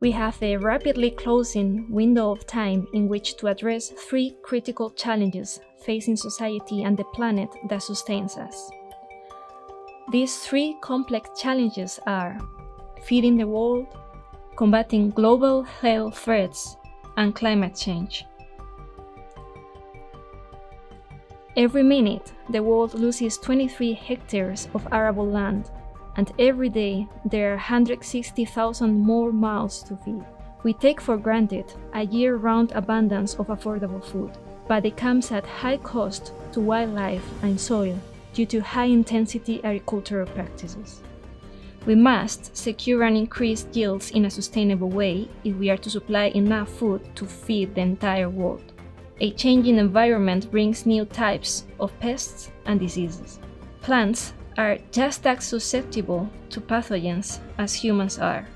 We have a rapidly closing window of time in which to address three critical challenges facing society and the planet that sustains us. These three complex challenges are feeding the world, combating global health threats, and climate change. Every minute, the world loses 23 hectares of arable land, and every day there are 160,000 more mouths to feed. We take for granted a year round abundance of affordable food, but it comes at high cost to wildlife and soil due to high intensity agricultural practices. We must secure and increase yields in a sustainable way if we are to supply enough food to feed the entire world. A changing environment brings new types of pests and diseases. Plants are just as susceptible to pathogens as humans are.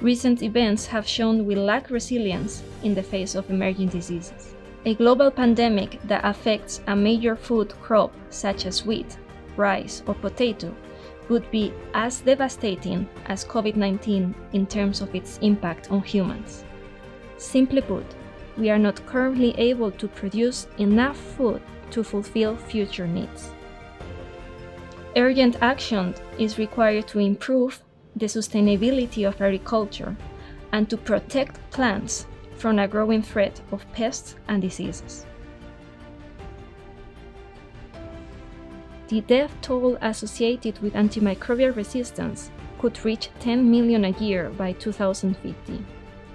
Recent events have shown we lack resilience in the face of emerging diseases. A global pandemic that affects a major food crop such as wheat, rice, or potato would be as devastating as COVID 19 in terms of its impact on humans. Simply put, we are not currently able to produce enough food to fulfill future needs. Urgent action is required to improve the sustainability of agriculture and to protect plants from a growing threat of pests and diseases. the death toll associated with antimicrobial resistance could reach 10 million a year by 2050.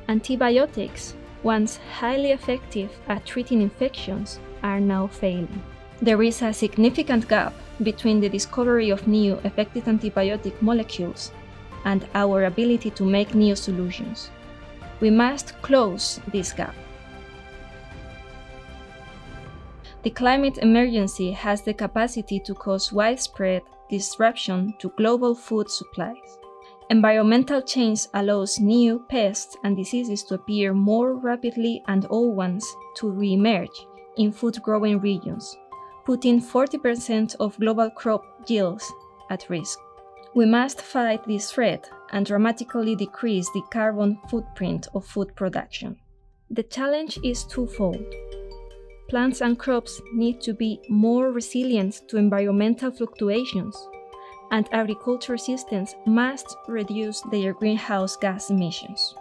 Antibiotics, once highly effective at treating infections, are now failing. There is a significant gap between the discovery of new effective antibiotic molecules and our ability to make new solutions. We must close this gap. The climate emergency has the capacity to cause widespread disruption to global food supplies. Environmental change allows new pests and diseases to appear more rapidly and old ones to re-emerge in food-growing regions, putting 40% of global crop yields at risk. We must fight this threat and dramatically decrease the carbon footprint of food production. The challenge is twofold plants and crops need to be more resilient to environmental fluctuations, and agriculture systems must reduce their greenhouse gas emissions.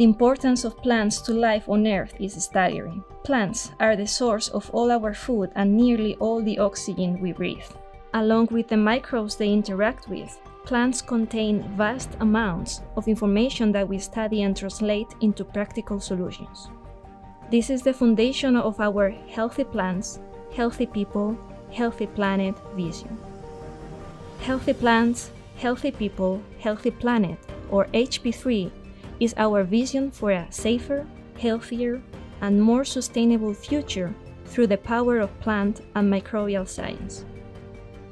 The importance of plants to life on Earth is staggering. Plants are the source of all our food and nearly all the oxygen we breathe. Along with the microbes they interact with, plants contain vast amounts of information that we study and translate into practical solutions. This is the foundation of our Healthy Plants, Healthy People, Healthy Planet vision. Healthy Plants, Healthy People, Healthy Planet, or HP3, is our vision for a safer, healthier, and more sustainable future through the power of plant and microbial science.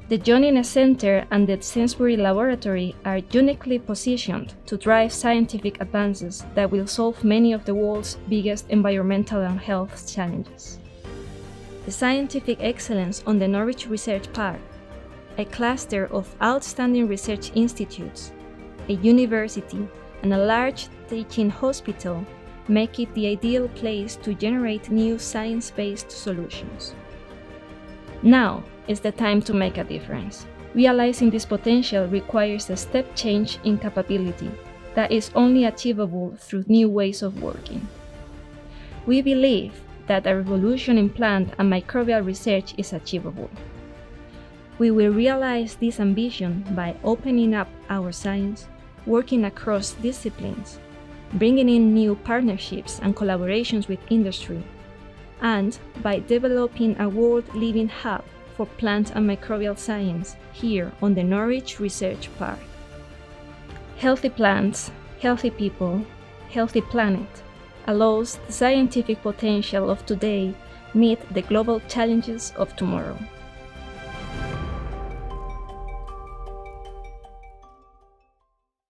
The John Innes Center and the Sainsbury Laboratory are uniquely positioned to drive scientific advances that will solve many of the world's biggest environmental and health challenges. The scientific excellence on the Norwich Research Park, a cluster of outstanding research institutes, a university, and a large teaching hospital make it the ideal place to generate new science-based solutions. Now, is the time to make a difference. Realizing this potential requires a step change in capability that is only achievable through new ways of working. We believe that a revolution in plant and microbial research is achievable. We will realize this ambition by opening up our science, working across disciplines, bringing in new partnerships and collaborations with industry, and by developing a world-leading hub for plant and microbial science here on the Norwich Research Park. Healthy plants, healthy people, healthy planet allows the scientific potential of today meet the global challenges of tomorrow.